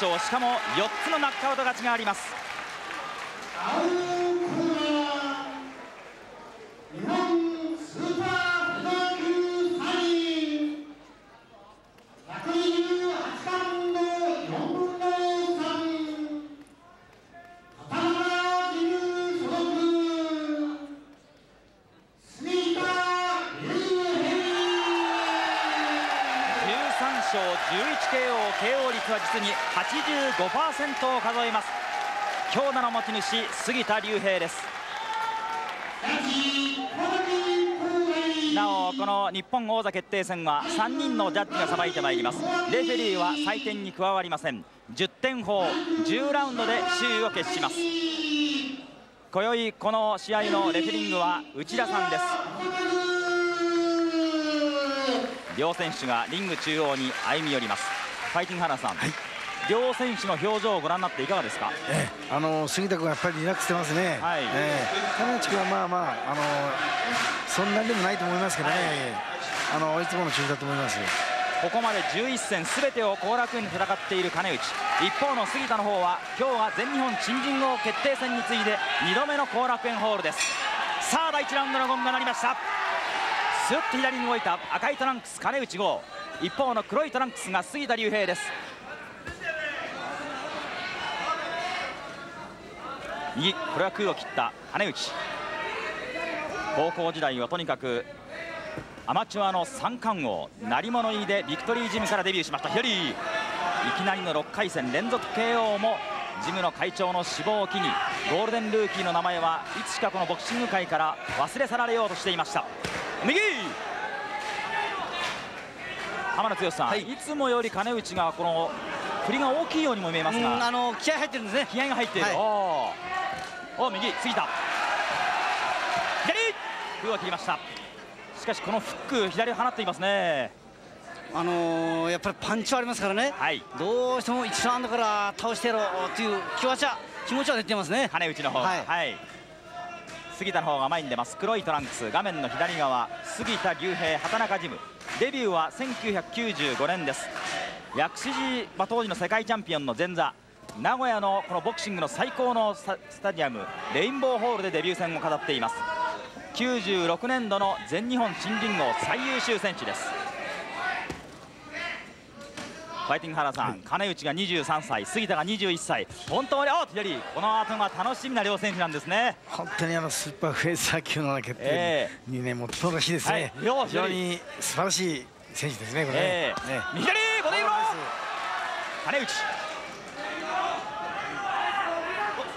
勝しかも4つのナックアウト勝ちがあります。は実に85%を数えます。強打の持ち主杉田龍平です。なおこの日本王座決定戦は3人のジャッジがさばいてまいります。レフェリーは採点に加わりません。10点砲10ラウンドで首位を決します。今宵この試合のレフェリングは内田さんです。両選手がリング中央に歩み寄ります。ファイティングハナさん、はい、両選手の表情をご覧になっていかがですか、ええ、あの杉田君はやっぱりリラックスしてますね、はい。えー、金内君はまあまあ、あのそんなにでもないと思いますけどね、はい、あのいつもの調子だと思いますここまで11戦すべてを後楽園で戦っている金内。一方の杉田の方は今日は全日本新人王決定戦に次いで2度目の後楽園ホールです。さあ第1ラウンドのゴンが鳴りました。スッと左に動いた赤いトランクス金内剛一方の黒いトランクスが杉田龍平です。右これは空を切った金内。高校時代はとにかくアマチュアの三冠王鳴り物入りでビクトリージムからデビューしました。左いきなりの6回戦連続 KO もジムの会長の死亡を機にゴールデンルーキーの名前はいつしかこのボクシング界から忘れ去られようとしていました。右浜田剛さん、はい、いつもより金内がこの振りが大きいようにも見えますが。あの気合入ってるんですね。気合が入っている、はい、おお右過ぎた。左。空を切りました。しかしこのフック左を放っていますね。あのー、やっぱりパンチはありますからね、はい、どうしても1ラウンドから倒してやろうという気持ちは気持ちは出てますね。金内の方はい、はい。杉田の方が前に出ます。黒いトランクス。画面の左側。杉田竜平畑中ジムデビューは1995年です。薬師寺、まあ、当時の世界チャンピオンの前座名古屋のこのボクシングの最高のスタジアムレインボーホールでデビュー戦を飾っています。96年度の全日本新人王最優秀選手です。ファイティング原さん、はい、金内が23歳杉田が21歳本当にあ左この後が楽しみな両選手なんですね。本当にあのスーパーフェイザー級の決定にね、えー、もっとらしいですね、はい、非常に素晴らしい選手ですねこれ、えー、ね左これ金内。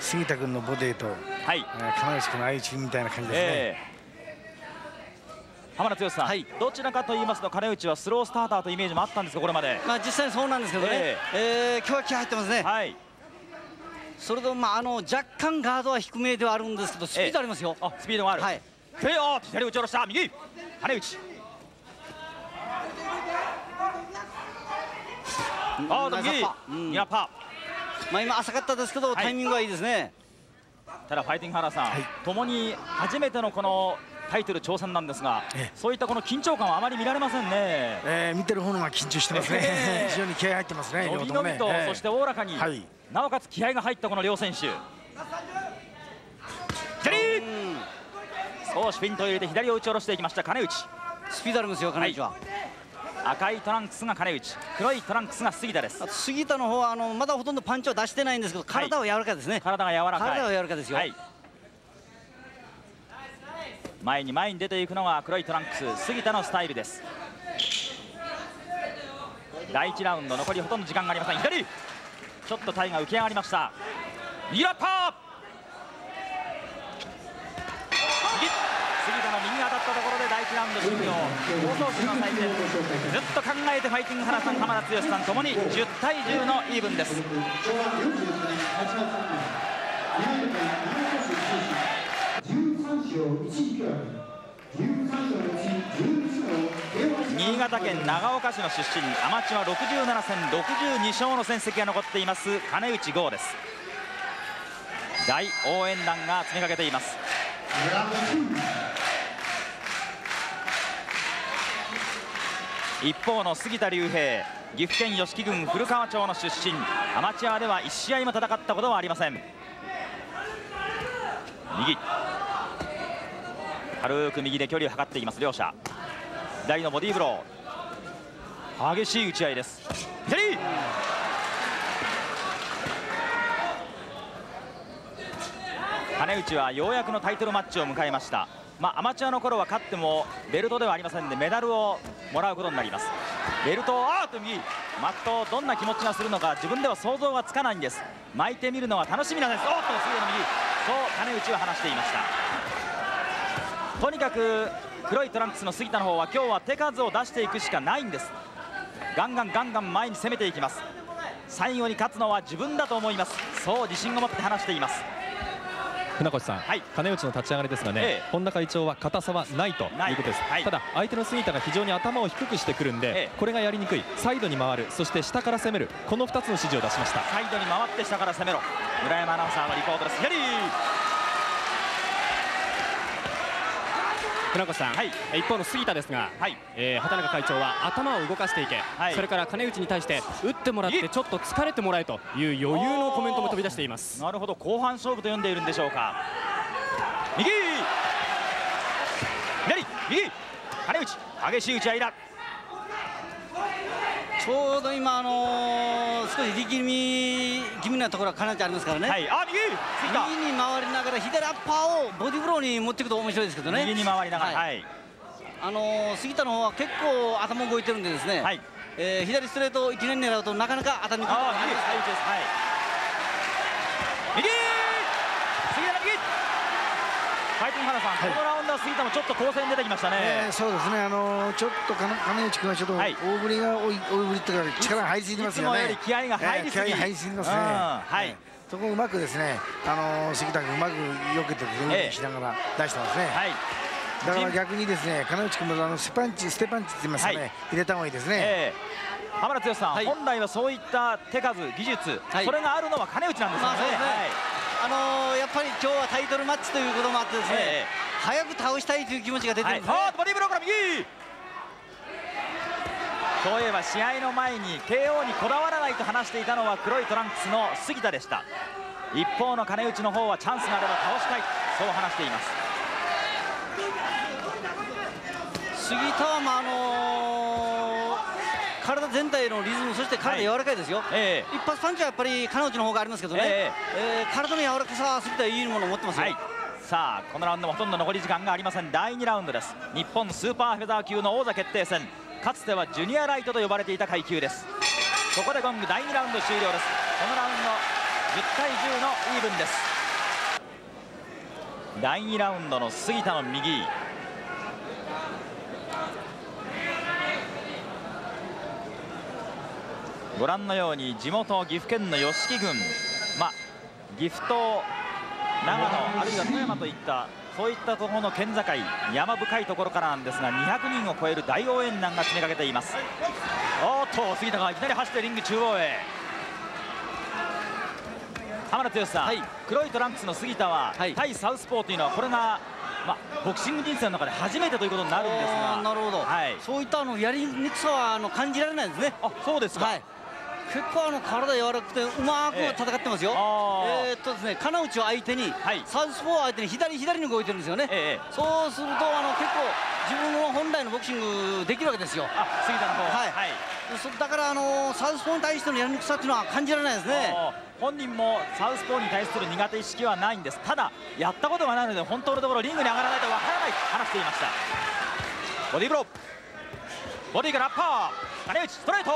杉田君のボディと、はい、金内君の相打ちみたいな感じですね、えー浜田剛さん、はい、どちらかと言いますと金内はスロースターターというイメージもあったんですかこれまで、まあ、実際そうなんですけどね、えー、えー、今日は気入ってますね、はい、それとまああの若干ガードは低めではあるんですけどスピードありますよ、えー、あスピードがある、はい、フェア左打ち下ろした。右。金内。あー右ニアパまあ今浅かったですけど、タイミングはいいですね。ただファイティングハラさん、はい、共に初めてのこのタイトル挑戦なんですが、ええ、そういったこの緊張感はあまり見られませんね、えー、見てる方のが緊張してますね、えー、非常に気合入ってますね伸び伸びと、ね、そしておおらかに、はい、なおかつ気合が入ったこの両選手。左少しピントを入れて左を打ち下ろしていきました金内。スピードありますよ金内は、はい。赤いトランクスが金内黒いトランクスが杉田です。杉田の方はあのまだほとんどパンチを出してないんですけど体は柔らかいですね、はい、体が柔らかい。体は柔らかいですよ、はい前に前に出ていくのが黒いトランクス杉田のスタイルです。第1ラウンド残りほとんど時間がありません。左ちょっとタイが浮き上がりました。右ラッパー！杉田の右が当たったところで第1ラウンド終了。放送席の採点ずっと考えてファイティング原さん浜田剛さんともに10対10のイーブンです。新潟県長岡市の出身アマチュア67戦62勝の戦績が残っています金内剛です。大応援団が詰めかけています。一方の杉田龍平岐阜県吉木郡古川町の出身アマチュアでは1試合も戦ったことはありません。右。軽く右で距離を測っています両者。左のボディーブロー。激しい打ち合いです。左金内はようやくのタイトルマッチを迎えました。まあ、アマチュアの頃は勝ってもベルトではありませんでメダルをもらうことになります。ベルトをあーと右マットどんな気持ちがするのか自分では想像がつかないんです。巻いてみるのは楽しみなんです。おっと杉の右。そう金内は話していました。とにかく黒いトランクスの杉田の方は今日は手数を出していくしかないんです。ガンガンガンガン前に攻めていきます。最後に勝つのは自分だと思います。そう自信を持って話しています。船越さん、はい、金内の立ち上がりですがね、ええ、本田会長は硬さはないということです、はい、ただ相手の杉田が非常に頭を低くしてくるんで、え、これがやりにくい。サイドに回る。そして下から攻める。この2つの指示を出しました。サイドに回って下から攻めろ。村山アナウンサーのリポートですヘリー船越さん、はい、一方の杉田ですが、はい、えー、畑中会長は頭を動かしていけ、はい、それから金内に対して打ってもらってちょっと疲れてもらえという余裕のコメントも飛び出しています。なるほど。後半勝負と読んでいるんでしょうか。右。左。右。金内激しい打ち合いだちょうど今、あのー、少し力み気味なところがかなりありますからね、はい、あ右！右に回りながら左アッパーをボディブローに持っていくと面白いですけどね。右に回りながら、はい、あのー、杉田の方は結構頭動いてるんでですね、はい。えー、左ストレートをいきなり狙うとなかなか当たりにくいはい右杉田の右ファイティング原さん、はい、このラウンドは杉田もちょっと構成に出てきましたね、えー、そうですね、あのー、ちょっと金内君はちょっと大振りが多い、大振りっていうか力が入りすぎてますよね。いつもより気合が入りすぎ、えー、入りすぎ。ますね。はい。そこをうまくですね、あのー、杉田君うまく避けてしながら出してますね。はい。だから逆にですね、金内君もあのスパンチ、ステパンチって言いますかね、はい、入れた方がいいですね。えー、浜田剛さん、はい、本来はそういった手数、技術、はい、それがあるのは金内なんですよね。まあ、ねあのー、やっぱり今日はタイトルマッチということもあってですね、えー、早く倒したいという気持ちが出てるんですね、はい、ボディブローから右そういえば試合の前に KO にこだわらないと話していたのは黒いトランクスの杉田でした。一方の金内の方はチャンスがあれば倒したいそう話しています。杉田は、まああのー体全体のリズムそして体柔らかいですよ、はいえ。ー、一発パンチはやっぱり彼女の方がありますけどね、えー、えー、体の柔らかさは全ていいものを持ってますよ、はい、さあこのラウンドもほとんど残り時間がありません。第2ラウンドです。日本スーパーフェザー級の王座決定戦。かつてはジュニアライトと呼ばれていた階級です。ここでゴング第2ラウンド終了です。このラウンド10対10のイーブンです。第2ラウンドの杉田の右ご覧のように地元岐阜県の吉城郡、まあ、岐阜と長野あるいは富山といったそういったところの県境山深いところからなんですが200人を超える大応援団が詰めかけています。おっと杉田がいきなり走ってリング中央へ。浜田剛さん、はい、黒いトランクスの杉田は、はい、対サウスポーというのはこれがまあ、ボクシング人生の中で初めてということになるんですが。なるほど、はい、そういったあのやりにくさはあの感じられないですね。あそうですか、はい結構あの体柔らかくてうまく戦ってますよ、えー、えー、っとですね金内を相手に、はい、サウスポー相手に左左に動いてるんですよね、えー、そうするとあの結構自分の本来のボクシングできるわけですよ。あ杉田の方。はい、はい、だからあのサウスポーに対してのやりにくさっていうのは感じられないですね。本人もサウスポーに対する苦手意識はないんです。ただやったことがないので本当のところリングに上がらないとわからないと話していました。ボディーブロー。ボディーからアッパー。金内ストレート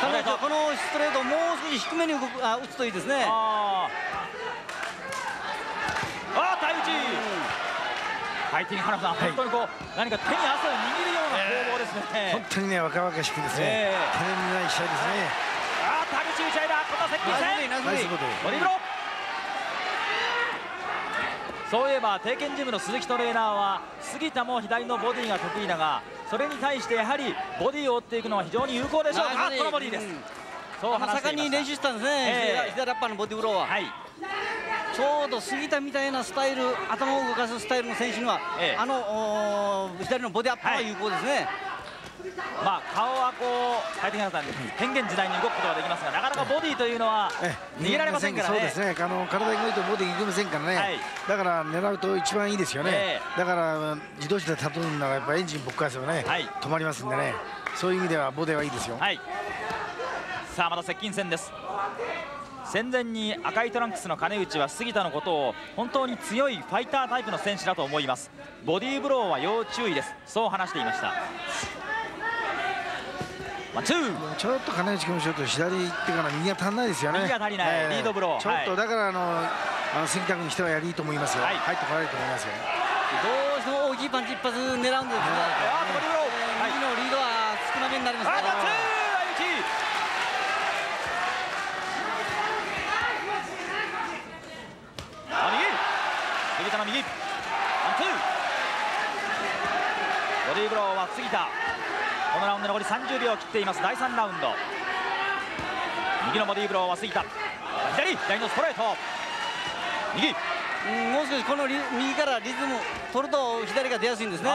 彼女このストレートもう少し低めに動くあ打つといいですね。ああ花さん、はい、本当にこう何か手に汗を握るような攻防ですね、えー、本当にね若々しくですね、えー、ない試合ですね。ああ田口打ち合いだ。この接近戦ボディブロそういえば帝拳ジムの鈴木トレーナーは杉田も左のボディが得意だがそれに対してやはりボディを追っていくのは非常に有効でしょう。あこのボディです、うん、そう盛んに練習したんですね、えー、左ラッパーのボディブローは、はい、ちょうど杉田みたいなスタイル頭を動かすスタイルの選手には、ええ、あの左のボディアップは有効ですね、はいまあ、顔はこう回転さん変幻自在に動くことができますがなかなかボディというのは逃げられませんからね。そうですねあの体が動いてボディにいきませんからね、はい、だから狙うと一番いいですよね、えー、だから自動車で例えるのはやっぱエンジンぶっ壊せばね、はい、止まりますんでね。そういう意味ではボディはいいですよ、はい、さあまた接近戦です。戦前に赤いトランクスの金内は杉田のことを本当に強いファイタータイプの選手だと思います。ボディーブローは要注意です。そう話していましたちょっと金内君ちょっと左行ってから右が足んないですよね。右が足りない、えー、リードブロー。ちょっとだからあの、あの杉田君にしてはやりいいと思いますよ、はい、入ってこられると思いますよ。どうしても大きいパンチ一発狙うんですが、右のリードは少なめになりますからの右。ワンツー。ボディーブローは杉田このラウンド残り30秒を切っています。第3ラウンド。右のボディーブローは杉田左左のストレート。右。うんもう少しこの右からリズム取ると左が出やすいんですね。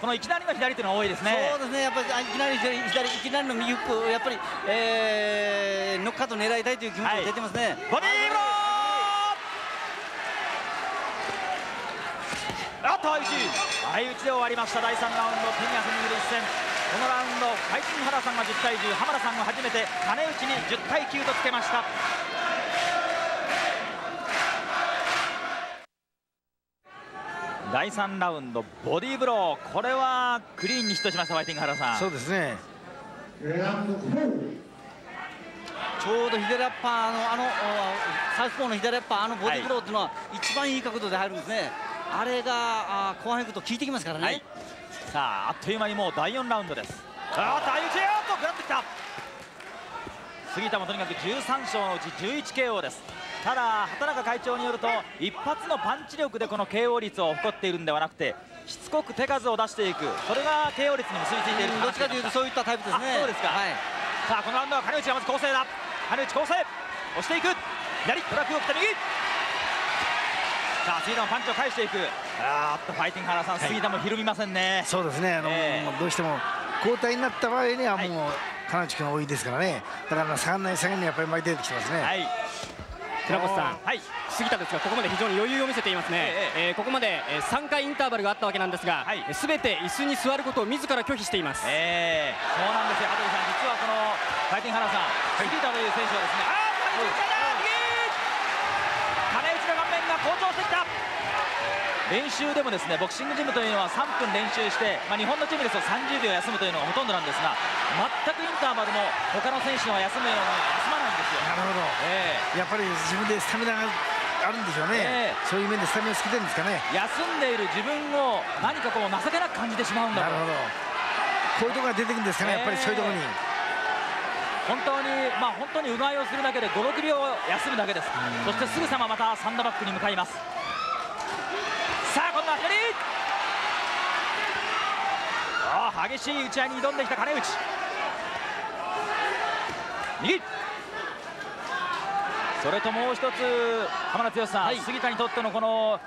このいきなりの左というのが多いですね。そうですね。やっぱりいきなり左いきなりの右フックやっぱり、えー、ノックカット狙いたいという気持ちが出てますね、はい、ボディーブローあっと相打ち相打ちで終わりました。第3ラウンド手に汗握る一戦このラウンド海津原さんが10対10浜田さんが初めて金内に10対9とつけました。第3ラウンドボディーブロー。これはクリーンにヒットしましたファイティング原さん。そうですね。ちょうど左ラッパーのあのサウスポーの左ラッパーあのボディーブローというのは一番いい角度で入るんですね、あれがあ後半いくと効いてきますからね、はい、さああっという間にもう第4ラウンドです。ああ大打ちあっと食らってきた杉田もとにかく13勝のうち 11KO ですただ畑中会長によると一発のパンチ力でこの KO 率を誇っているんではなくてしつこく手数を出していくそれが KO 率に結びついているどっちかというとそういったタイプですねそうですか、はい、さあこのラウンドは金内がまず構成だ金内構成押していく左トラックを切った右さあ杉田もパンチを返していく。あっとファイティング原さん、杉田もひるみませんね。そうですね。あの、えー、どうしても交代になった場合にはもう、はい、金内君多いですからね。だから下がらない下がらないやっぱり前出てきてますね、はい。倉越さん、はい、杉田ですがここまで非常に余裕を見せていますね、えー、えー、ここまで3回インターバルがあったわけなんですが、はい、全て椅子に座ることを自ら拒否しています、えー、そうなんですよ。羽鳥さん実はこのファイティング原さん、杉田という選手はですねあー好調してきた練習でもですねボクシングジムというのは3分練習して、まあ、日本のチームですと30秒休むというのがほとんどなんですが全くインターバルも他の選手の休むように休まないんですよ。なるほど、えー、やっぱり自分でスタミナがあるんでしょうね、えー、そういう面でスタミナつけてるんですかね。休んでいる自分を何かこう情けなく感じてしまうんだなるほど。こういうところが出てくるんですかね、えー、やっぱりそういうところに。本当に、まあ、本当にうがいをするだけで5、6秒休むだけです、そしてすぐさままたサンドバッグに向かいます。さあ激しい打ち合いに挑んできた金内。右それともう一つ浜田剛さん、はい、杉田にとってのこの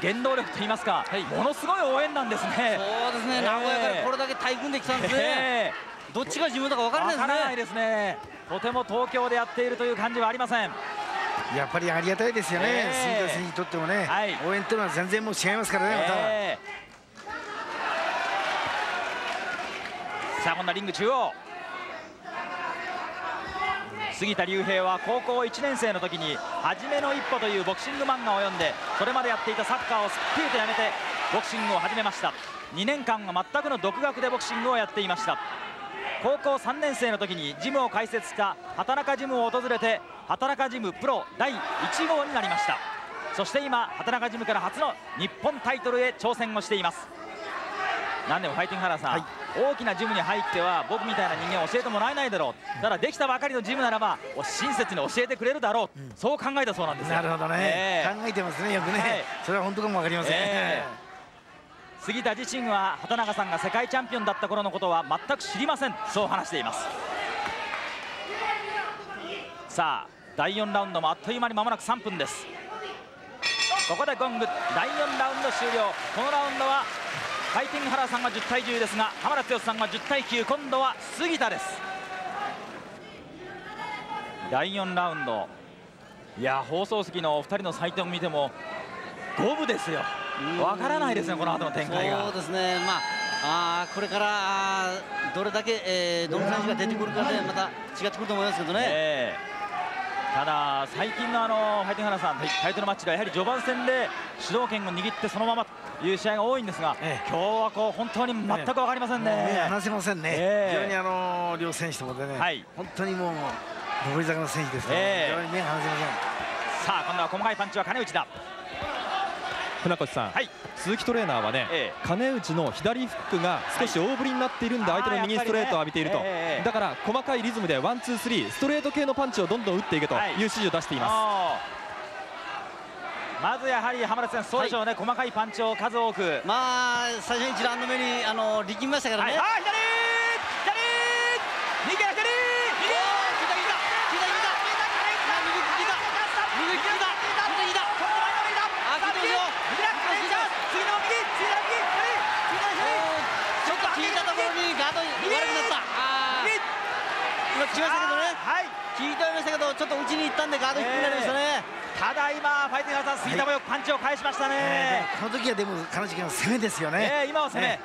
原動力といいますか、はい、ものすごい応援団ですね。そうですね、えー、名古屋からこれだけ大群できたんですね、えーどっちが自分だか分からないですね。ないですね。とても東京でやっているという感じはありませんやっぱりありがたいですよね、え。ー、杉田選手にとってもね、はい、応援というのは全然もう違いますからね、え。ー、さあ今度はリング中央。杉田竜平は高校1年生の時に「初めの一歩」というボクシング漫画を読んでそれまでやっていたサッカーをすっきりとやめてボクシングを始めました2年間は全くの独学でボクシングをやっていました高校3年生の時にジムを開設した畑中ジムを訪れて畑中ジムプロ第1号になりました。そして今畑中ジムから初の日本タイトルへ挑戦をしています。何でもファイティング原さん、はい、大きなジムに入っては僕みたいな人間を教えてもらえないだろう。ただできたばかりのジムならば親切に教えてくれるだろう、うん、そう考えたそうなんですなるほどね、えー、考えてますねよくね、はい、それは本当かも分かりません、えー杉田自身は畑中さんが世界チャンピオンだった頃のことは全く知りません。そう話しています。さあ第4ラウンドもあっという間に間もなく3分です。ここでゴング第4ラウンド終了。このラウンドはファイティング原さんは10対10ですが浜田剛さんは10対9今度は杉田です。第4ラウンド。いや放送席のお二人の採点を見ても五分ですよ。わからないですねこの後の展開が。そうですね。まああこれからどれだけ、えー、どの選手が出てくるかでまた違ってくると思いますけどね、えーただ最近のあのファイティング原さんタイトルマッチではやはり序盤戦で主導権を握ってそのままという試合が多いんですが、ええ、今日はこう本当に全く分かりませんね、え離せませんね、え非常にあの両選手ともでね、はい、本当にもう上り坂の選手ですから、ね、非常に目離せません。さあ今度は細かいパンチは金内だ船越さん、はい、鈴木トレーナーはね、ええ、金内の左フックが少し大振りになっているんで、相手の右ストレートを浴びていると、ね、だから細かいリズムでワンツースリーストレート系のパンチをどんどん打っていけという指示を出しています、はい、まずやはり浜田さん、そうでしょうね、はい、細かいパンチを数多く。まあ最初に1ラウンド目にあの力みましたからね、はい、左左右左きましたけどね、はい、聞いておりましたけどちに行ったんでガード低くなりましたね、ただ今ファイティングさん杉田もよくパンチを返しましたね、この時はでも彼女の攻めですよね、今は攻め、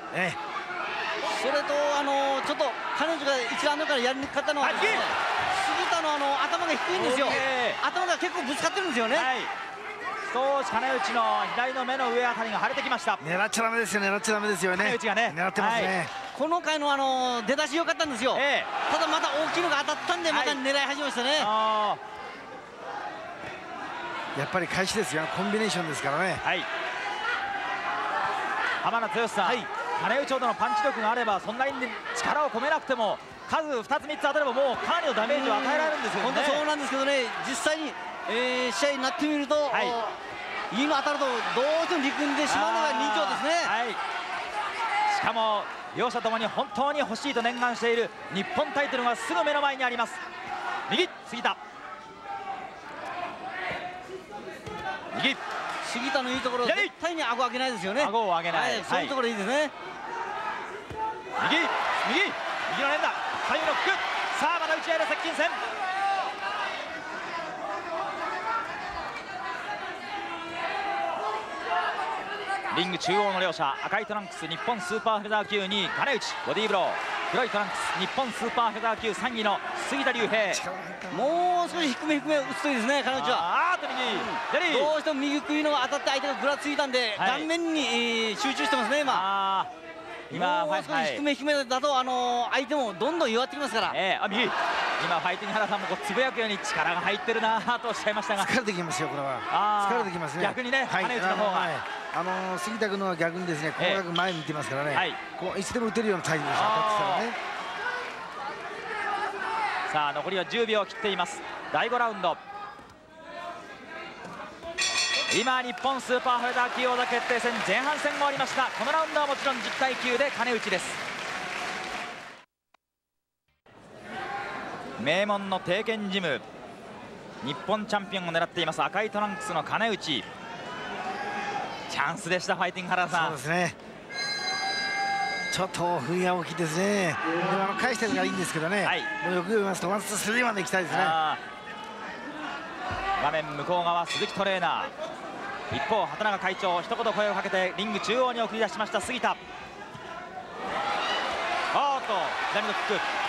それとあのちょっと彼女が一番のからやり方の、杉田のあの頭が低いんですよ、頭が結構ぶつかってるんですよね、少し金内の左の目の上あたりが腫れてきました。狙っちゃダメですよ狙っちゃダメですよね。金内がね。狙ってますね、はい、この回のあの出だし良かったんですよ、えー、ただまた大きいのが当たったんでまた狙い始めましたね、はい、やっぱり開始ですよ。コンビネーションですからね。はい。浜田剛さん、はい、金内ほどのパンチ力があればそんなに力を込めなくても数2つ3つ当たればもうかなりのダメージを与えられるんですよね。本当そうなんですけどね。実際に、えー、試合になってみると、はい。いいの当たるとどうしても力んでしまうのが人情ですね、はい、しかも両者ともに本当に欲しいと念願している日本タイトルがすぐ目の前にあります。右杉田。右。杉田のいいところ絶対に顎上げないですよね。顎を上げない、はい、そういうところい。いですね、右。右。右の連打。左右のフック。さあまだ打ち合いの接近戦リング中央の両者赤いトランクス日本スーパーフェザー級2位金内ボディーブロー。黒いトランクス日本スーパーフェザー級3位の杉田竜平。もう少し低め低め打つといいですね金内は。あーと右、うん、どうしても右食いのが当たって相手がぐらついたんで、はい、顔面に、えー、集中してますね今。今もう少し低め低めだと、あの相手もどんどん弱ってきますから、えー、あ右今ファイティング原さんもこうつぶやくように力が入ってるなとおっしゃいましたが。疲れてきますよこれは。疲れてきますね。逆にね、はい、金内の方が、はい。あのー、杉田君のは逆にですね細かく前に見てますからね、はい、こういつでも打てるようなタイプです当たね。さあ残りは10秒切っています。第5ラウンド。今日本スーパーファイター級王座決定戦前半戦も終わりました。このラウンドはもちろん10対9で金内です名門の帝拳ジム。日本チャンピオンを狙っています。赤いトランクスの金内。チャンスでしたファイティング原さん。そうですね。ちょっと不意が大きいですね。あの返してるのがいいんですけどね、はい、もう欲言いますとワンツースリーまで行きたいですね。画面向こう側鈴木トレーナー。一方畑中会長一言声をかけてリング中央に送り出しました杉田。おっと左のキック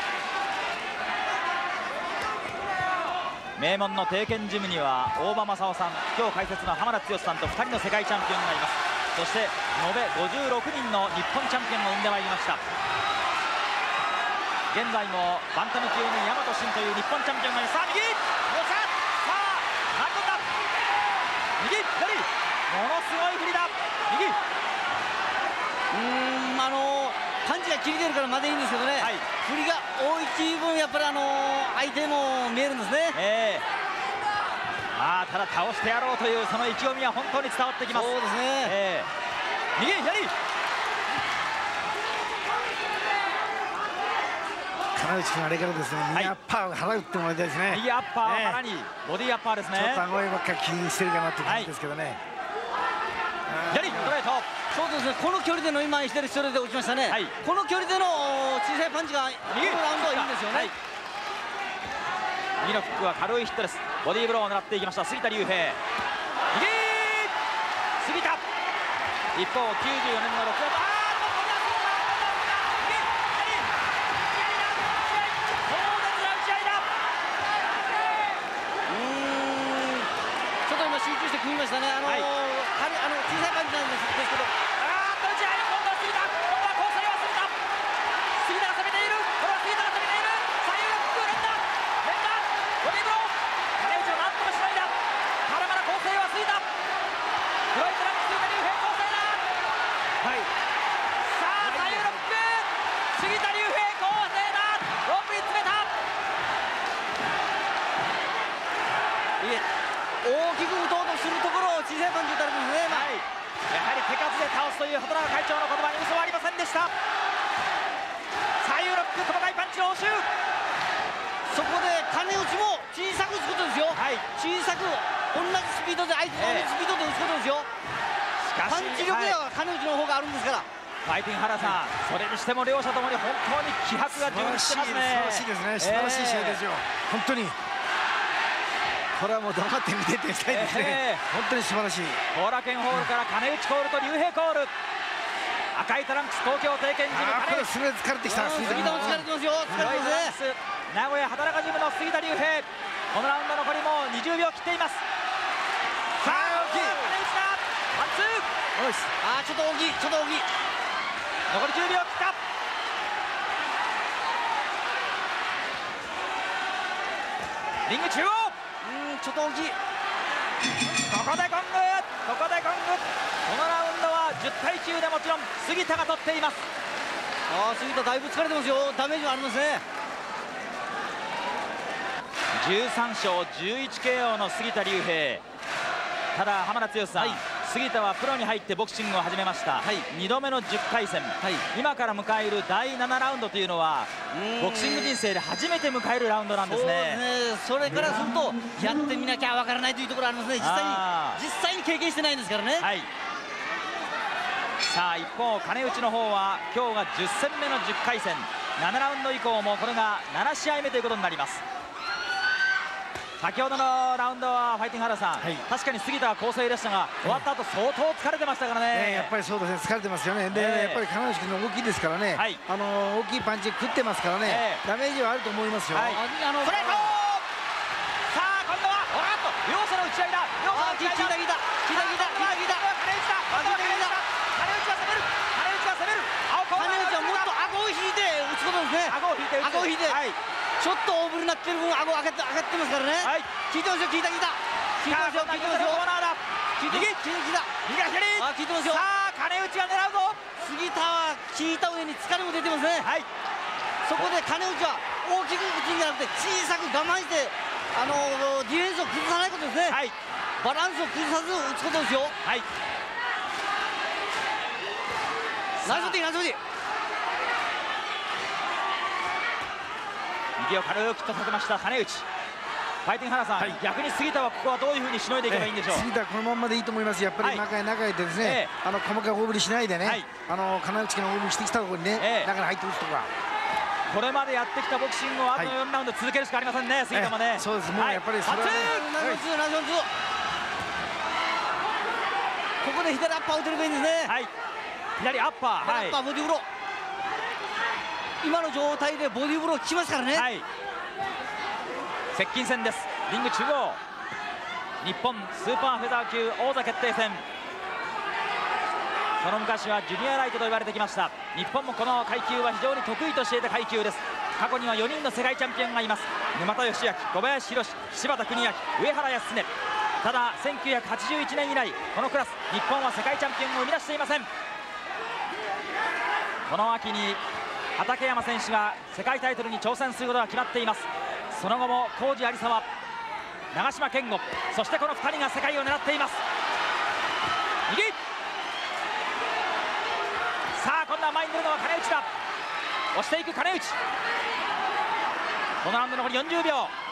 名門の帝拳ジムには大場正夫さん今日解説の浜田剛史さんと2人の世界チャンピオンがいます。そして延べ56人の日本チャンピオンを生んでまいりました。現在もバンタム級に大和慎という日本チャンピオンがいます。さあ右！ものすごい振りだ！右！うんあのパンチが切れてるからまでいいんですけどね、はい、振りが大きい分やっぱりあの相手も見えるんですね、えー、まあただ倒してやろうというその意気込みは本当に伝わってきます。そうですね、えー、右左金内君あれからですね右アッパーを払うってもらいたいですね。右アッパー腹にボディアッパーですね。ちょっと顎ばっかり気にしてるかなって感じですけどね、左ストレートそうですね。この距離での今左ストレートで落ちましたね、はい、この距離での小さいパンチがこのラウンドはいいんですよね、はい、右のフックは軽いヒットです。ボディーブローを狙っていきました。杉田竜平。右杉田。一方94年の6月。組みましたね。あのー、はい、あの小さい感じなんですけどいう畑中会長の言葉に嘘はありませんでした左右ロック細かいパンチの応酬。そこで金内も小さく打つことですよ、はい、小さく同じスピードで相手と同じスピードで打つことですよ、えー、パンチ力では金内の方があるんですから、ファイティン原さん、それにしても両者ともに本当に気迫が充実してますね。素晴らしいですね。素晴らしい試合ですよ、えー、本当にこれはもう黙って見ててしたいですね、えー、本当に素晴らしい。後楽園ホールから金内コールと竜兵コール。赤いトランクス東京定見ジム金内すごい疲れてきた。杉田。も疲れてますよ。疲れてます名古屋畑中ジムの杉田竜兵。このラウンド残りも20秒切っています。さあ大きい。ワンツーあちょっと大きい。ちょっと大きい。残り10秒切った。リング中央ちょっと大きい。ここでゴング。ここでゴング。このラウンドは10対9でもちろん杉田が取っています。ああ杉田だいぶ疲れてますよ。ダメージはありますね。13勝 11KO の杉田竜平。ただ浜田剛さん、はい杉田はプロに入ってボクシングを始めました、はい、2度目の10回戦、はい、今から迎える第7ラウンドというのはボクシング人生で初めて迎えるラウンドなんですね。そ、ね、れからするとやってみなきゃわからないというところありますね。実際に実際に経験してないんですからね、はい、さあ一方金内の方は今日が10戦目の10回戦。7ラウンド以降もこれが7試合目ということになります先ほどのラウンドはファイティング原さん、はい、確かに杉田は構成でしたが、終わった後相当疲れてましたからね、ねやっぱりそうですね。疲れてますよね、で、やっぱり金内君の動きですからね、はい、あの大きいパンチ食ってますからね、ダメージはあると思いますよ。はい、あのさあ今度はおらっと両者の打ち合いだ。両者の打ち合いだ。聞いた聞いた聞いた聞いた金内だ金内だ金内が攻める金内が攻める金内はもっと顎を引いて打つことですね顎を引いて顎を引いて、はいちょっと大振りになってる分顎上がって上がってますからね、はい、聞いてますよ聞いた聞いた。聞いてますよ聞いてますよ。聞いて聞いた聞いてますよ。さあ金内が狙うぞ。杉田は聞いた上に疲れも出てますね。はい。そこで金内は大きく打つんじゃなくて小さく我慢してあのディフェンスを崩さないことですね、はい、バランスを崩さず打つことですよ。はい。ナイスティナイスティ右を軽くとさせました金内。ファイティング原さん、はい、逆に杉田はここはどういうふうにしのいでいけばいいんでしょう、杉田このままでいいと思います。やっぱり中へ中へですね、あの細かい大振りしないでね、はい、あの金内の大振りしてきたところにね、中に入って打つとか。これまでやってきたボクシングをあと4ラウンド続けるしかありませんね、杉田もね、そうです。もうやっぱりそれは、ね、ここで左アッパー打てればいいんですね、はい、左アッパー、はい、アッパーボディブロー今の状態でボディーブロー効きますからね、はい、接近戦です。リング中央。日本スーパーフェザー級王座決定戦。その昔はジュニアライトと言われてきました。日本もこの階級は非常に得意としていた階級です。過去には4人の世界チャンピオンがいます。沼田義明小林宏柴田邦明上原康常ただ1981年以来このクラス日本は世界チャンピオンを生み出していません。この秋に畠山選手が世界タイトルに挑戦することが決まっています。その後も浩二有沢長島健吾そしてこの2人が世界を狙っています。右。さあ今度は前に出るのは金内だ。押していく金内。このラウンド残り40秒。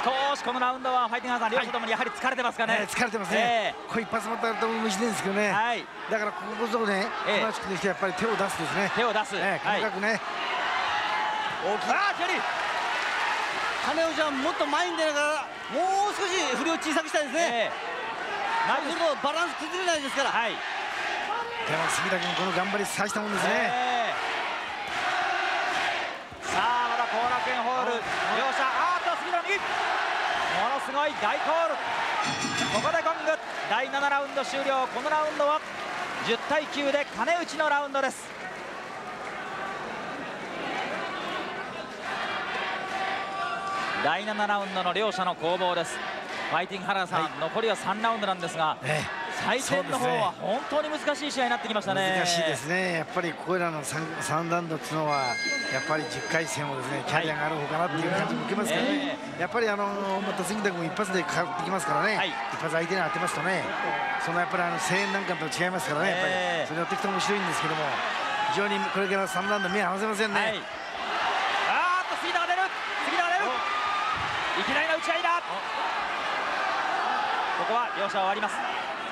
少しこのラウンドはファイティングハーさん、両者ともにやはり疲れてますかね、えー、疲れてますね、えー、これ一発またと無事ですけどね、はい、だからこここそね、えー、熊地君としてやっぱり手を出すですね、手を出す、えー、細かくね、はい、大きい、あ距離。金尾ちゃん、もっと前に出ながら、もう少し振りを小さくしたいですね、えー、そうするとバランス崩れないですから。はい。でも杉田君、この頑張り、さしたもんですね。えー、さあ、まだ後楽園ホール、両者、あーっと杉田右、ものすごい大コール、ここでゴング、第7ラウンド終了、このラウンドは10対9で金内のラウンドです。第7ラウンドの両者の攻防です。ファイティング原田さん、はい、残りは3ラウンドなんですが、ええ採点の方は本当に難しい試合になってきましたね。難しいですね。やっぱりこれらの 3, 3ラウンドっていうのはやっぱり10回戦をですねキャリアがある方かなっていう感じも受けますからね、やっぱりあのまた杉田君一発でかかってきますからね、はい、一発相手に当てますとね。そのやっぱりあの声援なんかと違いますからね、やっぱりそれによってきて面白いんですけども非常にこれから3ラウンド目合わせませんね、はい、あーっと杉田が出る。杉田が出る。いきなりの打ち合いだ。ここは両者終わります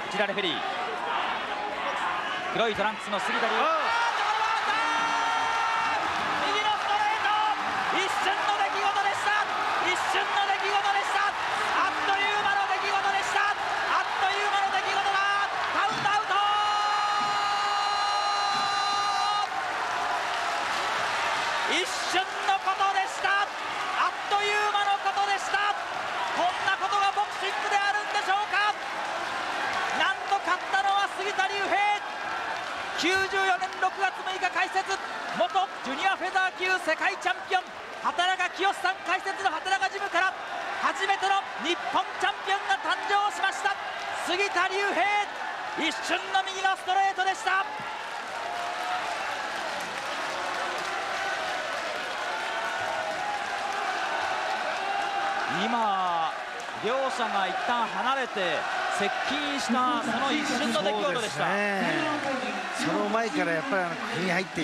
内田レフェリー。黒いトランクスの杉田龍世界チャンピオン畑中清さん解説の畑中ジムから初めての日本チャンピオンが誕生しました杉田龍平一瞬の右のストレートでした今両者が一旦て接近したその一瞬の出来事でした。その前からやっぱりあの首に入って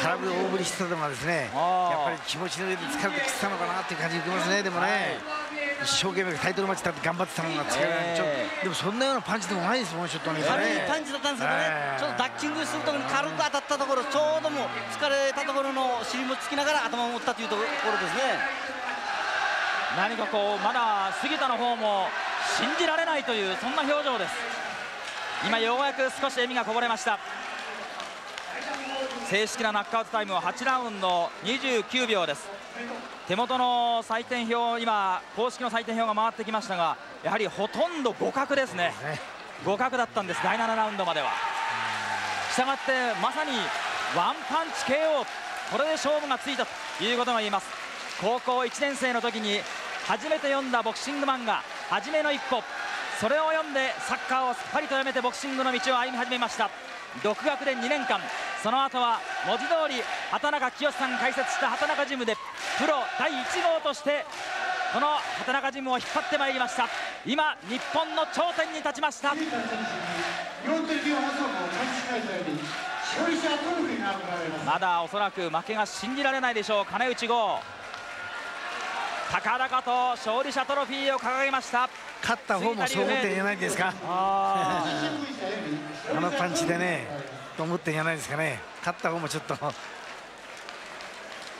空振り大振りしてたのがですねやっぱり気持ちの上で疲れてきてたのかなっていう感じが受けますね。でもね、はい、一生懸命タイトルマッチ立って頑張ってたのが疲れない、えー、でもそんなようなパンチでもないですもんショットに、軽いパンチだったんですけどね、えー、ちょっとダッキングするときに軽く当たったところちょうども疲れたところの尻もつきながら頭を持ったというところですね。何かこうまだ杉田の方も信じられないというそんな表情です。今ようやく少し笑みがこぼれました。正式なナックアウトタイムは8ラウンド29秒です。手元の採点表今公式の採点表が回ってきましたがやはりほとんど互角ですね。互角だったんです第7ラウンドまでは。したがってまさにワンパンチ KO これで勝負がついたということが言えます。高校1年生の時に初めて読んだボクシング漫画「はじめの一歩」それを読んでサッカーをすっかりとやめてボクシングの道を歩み始めました。独学で2年間。その後は文字通り畑中清さん解説した畑中ジムでプロ第1号としてこの畑中ジムを引っ張ってまいりました。今日本の頂点に立ちました。まだおそらく負けが信じられないでしょう。金内豪高々と勝利者トロフィーを掲げました。勝った方もそう思ってんじゃないですか？あのパンチでねと思ってんじゃないですかね？勝った方もちょっと。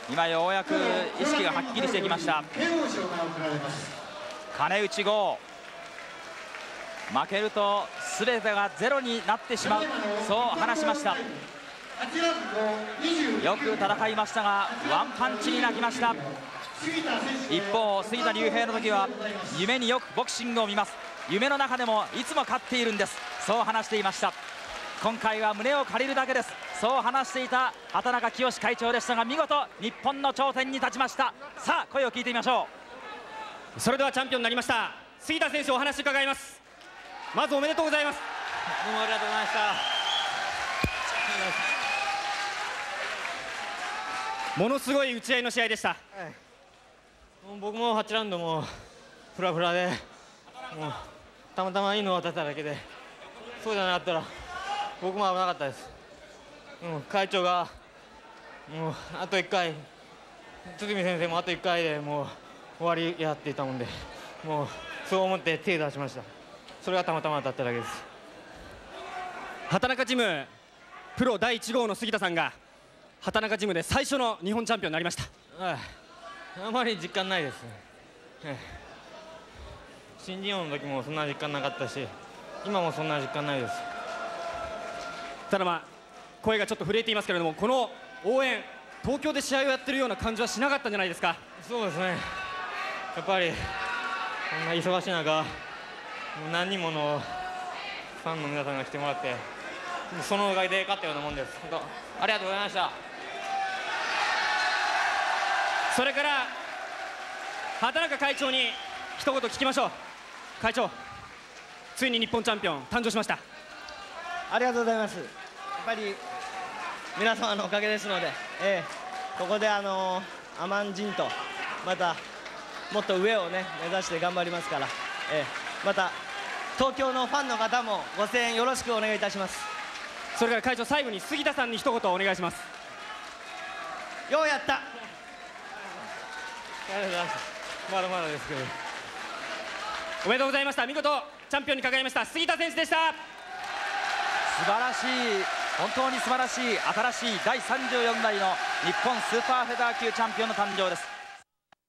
今ようやく意識がはっきりしてきました。金内剛。負けると全てがゼロになってしまう。そう話しました。よく戦いましたがワンパンチに泣きました一方杉田竜平の時は夢によくボクシングを見ます。夢の中でもいつも勝っているんです。そう話していました。今回は胸を借りるだけです。そう話していた畑中清会長でしたが見事日本の頂点に立ちました。さあ声を聞いてみましょう。それではチャンピオンになりました。杉田選手お話伺います。まずおめでとうございます。どうもありがとうございました。ものすごい打ち合いの試合でした、はい僕も8ラウンドもフラフラでもうたまたまいいのを当たっただけでそうじゃなかったら僕も危なかったです。うん、会長がもうあと1回堤先生もあと1回でもう終わりやって言ったもんでもうそう思って手出しました。それがたまたま当たっただけです。畑中ジムプロ第1号の杉田さんが畑中ジムで最初の日本チャンピオンになりました。ああまり実感ないです、ね、新人王の時もそんな実感なかったし今もそんな実感ないです。ただまあ声がちょっと震えていますけれどもこの応援東京で試合をやってるような感じはしなかったんじゃないですか？そうですね。やっぱりこんな忙しい中何人ものファンの皆さんが来てもらってそのおかげで勝ったようなもんです。本当ありがとうございましたそれから畑中会長に一言聞きましょう。会長ついに日本チャンピオン誕生しました。ありがとうございます。やっぱり皆様のおかげですので、えー、ここであのー、アマン人とまたもっと上をね目指して頑張りますから、えー、また東京のファンの方もご声援よろしくお願いいたします。それから会長最後に杉田さんに一言お願いします。ようやったありがとうございます。まだまだですけど。おめでとうございました。見事チャンピオンに輝きました杉田選手でした。素晴らしい。本当に素晴らしい。新しい第34代の日本スーパーフェザー級チャンピオンの誕生です。